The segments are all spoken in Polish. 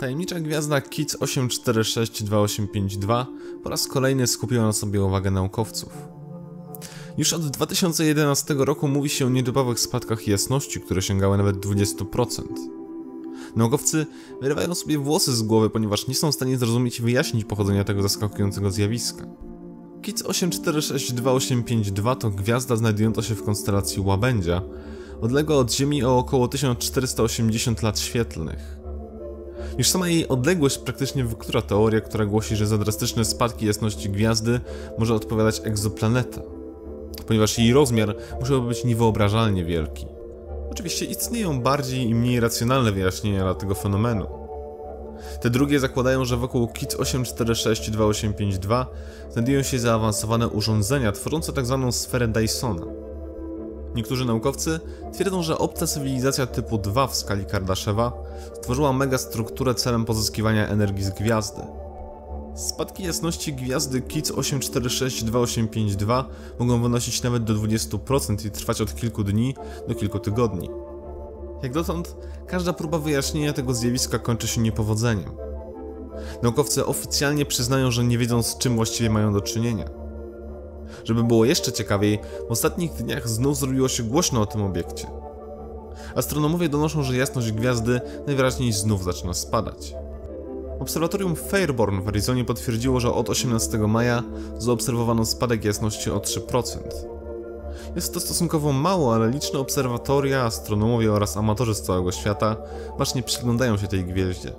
Tajemnicza gwiazda KIC 846282 po raz kolejny skupiła na sobie uwagę naukowców. Już od 2011 roku mówi się o niedobowych spadkach jasności, które sięgały nawet 20%. Naukowcy wyrywają sobie włosy z głowy, ponieważ nie są w stanie zrozumieć i wyjaśnić pochodzenia tego zaskakującego zjawiska. KIC 846282 to gwiazda znajdująca się w konstelacji Łabędzia, odległa od Ziemi o około 1480 lat świetlnych. Już sama jej odległość praktycznie wyklucza teorię, która głosi, że za drastyczne spadki jasności gwiazdy może odpowiadać egzoplaneta, ponieważ jej rozmiar musiałby być niewyobrażalnie wielki. Oczywiście istnieją bardziej i mniej racjonalne wyjaśnienia dla tego fenomenu. Te drugie zakładają, że wokół KIT 8462852 znajdują się zaawansowane urządzenia tworzące tzw. Tak sferę Dysona. Niektórzy naukowcy twierdzą, że obca cywilizacja typu 2 w skali Kardaszewa stworzyła megastrukturę celem pozyskiwania energii z gwiazdy. Spadki jasności gwiazdy KIC 8462852 mogą wynosić nawet do 20% i trwać od kilku dni do kilku tygodni. Jak dotąd, każda próba wyjaśnienia tego zjawiska kończy się niepowodzeniem. Naukowcy oficjalnie przyznają, że nie wiedzą z czym właściwie mają do czynienia. Żeby było jeszcze ciekawiej, w ostatnich dniach znów zrobiło się głośno o tym obiekcie. Astronomowie donoszą, że jasność gwiazdy najwyraźniej znów zaczyna spadać. Obserwatorium Fairborn w Arizonie potwierdziło, że od 18 maja zaobserwowano spadek jasności o 3%. Jest to stosunkowo mało, ale liczne obserwatoria, astronomowie oraz amatorzy z całego świata bacznie przyglądają się tej gwieździe.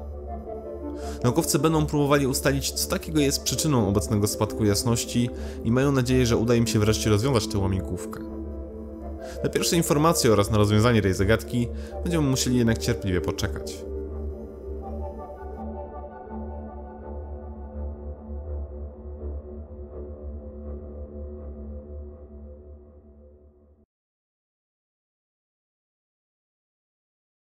Naukowcy będą próbowali ustalić, co takiego jest przyczyną obecnego spadku jasności i mają nadzieję, że uda im się wreszcie rozwiązać tę łamigłówkę. Na pierwsze informacje oraz na rozwiązanie tej zagadki będziemy musieli jednak cierpliwie poczekać.